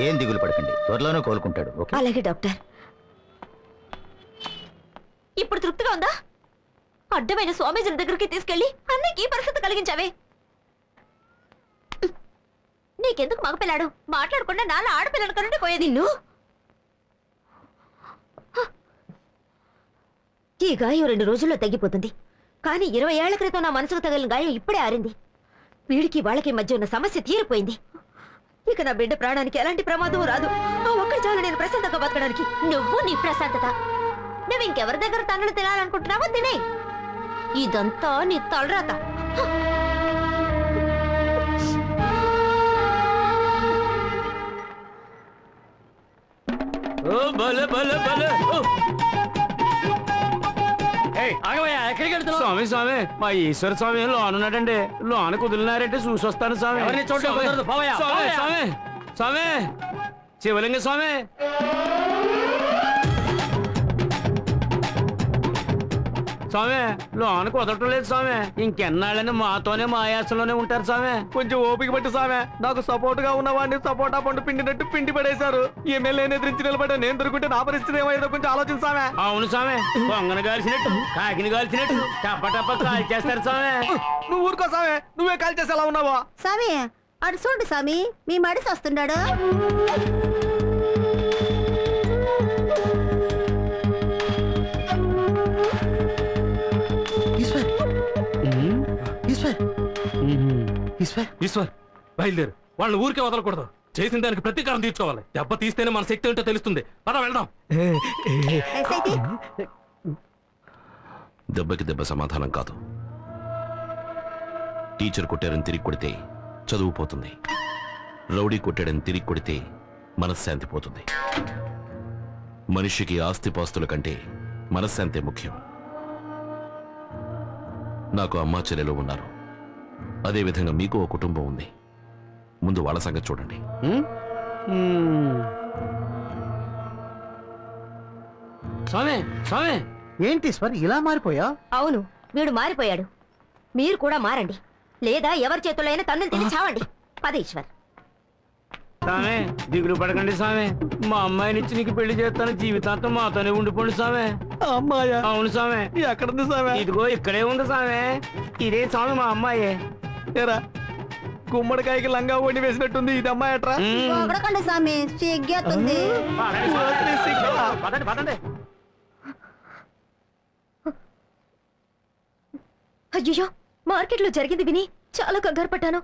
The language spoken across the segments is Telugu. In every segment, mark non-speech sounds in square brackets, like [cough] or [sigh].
ఏం దిగులు పడకండి. త్వరలోనే కోలుకుంటాడు ఓకే? అలాగే డాక్టర్. ఇప్పుడు తృప్తిగా ఉందా? అడ్డమైన స్వామీజీల దగ్గరికి తీసుకెళ్ళి అన్నకి ఈ పరిస్థితి కలిగించావే. నీకెందుకు మగపిల్లాడు? మాట్లాడకుండా నాన్న ఆడపిల్లను కనుండి పోయేది నువ్వు ఈ గాయం రెండు రోజుల్లో తగ్గిపోతుంది. కానీ ఇరవై ఏళ్ళ క్రితం నా మనసుకు తగిలిన గాయం ఇప్పుడే ఆరింది. వీడికి వాళ్ళకి మధ్య ఉన్న సమస్య తీరిపోయింది. ఇక నా బిడ్డ ప్రాణానికి ఎలాంటి ప్రమాదం రాదు. ఆ ఒక్కడి చాలు నేను ప్రశాంతంగా బతకడానికి. నువ్వు నీ ప్రశాంతత. నువ్వు ఇంకెవరి దగ్గర తన్నులు తినాలనుకుంటున్నావో తినే. ఇదంతా నీ తలరాత! ఓ భలే భలే భలే. స్వామి స్వామి మా ఈశ్వర స్వామి లోన్ ఉన్నాడండి లోన కుదిలినారంటే చూసి వస్తాను స్వామి. స్వామి స్వామి శివలింగ స్వామి. స్వామి లోన కుదరటం లేదు స్వామి. ఇంకెన్నాళ్ళని మాతోనే మాయాసంలోనే ఉంటారు స్వామి. కొంచెం ఓపిక పట్టి స్వామి. నాకు సపోర్ట్గా ఉన్న వాడిని సపోటా పండు పిండినట్టు పిండి పడేశారు. ఎమ్మెల్యేని ఎదిరించి నిలబడ్డా నేను దొరుకుంటే నా పరిస్థితి ఏమైందో కొంచెం ఆలోచించామే అవును స్వామి కొంగను కాల్చినట్టు కాకిని కాల్చినట్టు టప్ప టప్ప కాల్ చేస్తారు స్వామి. నువ్వు ఊరుకో స్వామి నువ్వే కాల్ చేసి ఎలా ఉన్నావా? స్వామి అడు చూడు స్వామి మీ మడిసి వస్తున్నాడు. ఈశ్వర్. ఈశ్వర్. ఈశ్వర్ బయలుదేరు. వాళ్ళని ఊరికే వదలకూడదు. చేసిన దానికి ప్రతీకారం తీర్చుకోవాలి. దెబ్బ తీస్తేనే మన శక్తి ఏంటో తెలుస్తుంది. పద వెళ్దాం. దెబ్బకి దెబ్బ సమాధానం కాదు. టీచర్ కొట్టారని తిరిగి కొడితే చదువు పోతుంది. రౌడీ కొట్టాడని తిరిగి కొడితే మనశ్శాంతి పోతుంది. మనిషికి ఆస్తిపాస్తుల కంటే మనశ్శాంతే ముఖ్యం. నాకు అమ్మా చెల్లెలు ఉన్నారు. అదేవిధంగా మీకు ఓ కుటుంబం ఉంది. ముందు వాళ్ళ సంగతి చూడండి. స్వామి స్వామి. ఏంటి ఈశ్వర్ ఇలా మారిపోయా? అవును వీడు మారిపోయాడు. మీరు కూడా మారండి. లేదా ఎవరి చేతుల్లో అయినా తన్నులు తిని చావండి. పద ఈశ్వర్. స్వామి దిగులు పడకండి స్వామి మా అమ్మాయినిచ్చి నీకు పెళ్ళి చేస్తాను జీవితాంతం మాతోనే ఉండిపోండి స్వామి అమ్మాయా? అవును స్వామి ఎక్కడుంది సామె? ఇదిగో ఇక్కడే ఉంది స్వామి ఇదే స్వామి మా అమ్మాయి. ఏరా గుమ్మడికాయకి లంగా ఓడి వేసినట్టుంది ఇది అమ్మాయి అట్రా మ్మ్. ఒకడకండి స్వామి సిగ్గేస్తుంది పదండి. పదండి. పదండి అయ్యో మార్కెట్లో జరిగింది విని చాలా కంగారు పడ్డాను.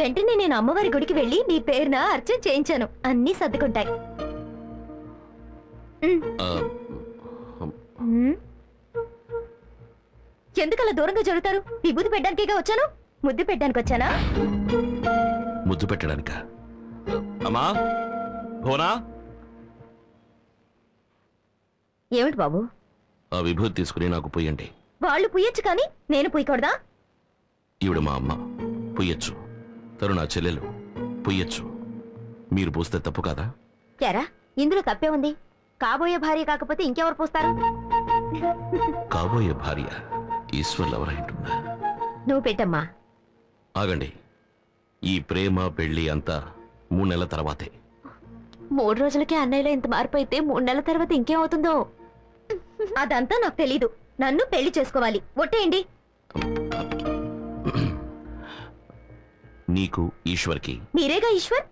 వెంటనే నేను అమ్మవారి గుడికి వెళ్ళి నీ పేరున అర్చన చేయించాను. అన్నీ సర్దుకుంటాయి. ఎందుకలా దూరంగా జరుగుతారు? విభూతి పెట్టడానికిగా వచ్చాను? ముద్దు పెట్టడానికి వచ్చానా? ముద్దు పెట్టడానిక? అమ్మా? భోనా ఏమిటి బాబు? ఆ విభూతి తీసుకుని నాకు పొయ్యండి వాళ్ళు పుయ్యొచ్చు కానీ నేను పుయ్యకూడదా ఈవిడ మా అమ్మ. పొయ్యొచ్చు తను నా చెల్లెలు. పొయ్యొచ్చు. మీరు పూస్తే తప్పు కాదా? ఎరా ఇందులో తప్పే ఉంది. కాబోయే భార్య కాకపోతే ఇంకెవరు పూస్తారు? కాబోయే భార్య ఈశ్వర్లు నువ్వు పెట్టమ్మా. ఆగండి. ఈ ప్రేమ పెళ్ళి అంతా మూడు నెలల తర్వాతే. మూడు రోజులకే అన్నయ్యలో ఇంత మార్పు అయితే మూడు నెలల తర్వాత ఇంకేమవుతుందో? [laughs] అదంతా నాకు తెలీదు. నన్ను పెళ్ళి చేసుకోవాలి. ఒట్టేయండి. నీకు ఈశ్వర్కి. మీరేగా ఈశ్వర్?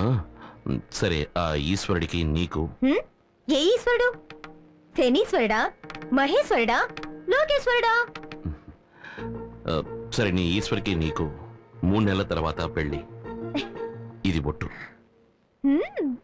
ఆ? సరే ఆ ఈశ్వరుడికి నీకు. హ్మ్? ఏ ఈశ్వరుడు? శనీశ్వరుడా? మహేశ్వరుడా? లోకేశ్వరుడా? ఆ, సరే నీ ఈశ్వరికి నీకు మూడు నెలల తర్వాత పెళ్ళి [laughs] ఇది బొట్టు. హ్మ్.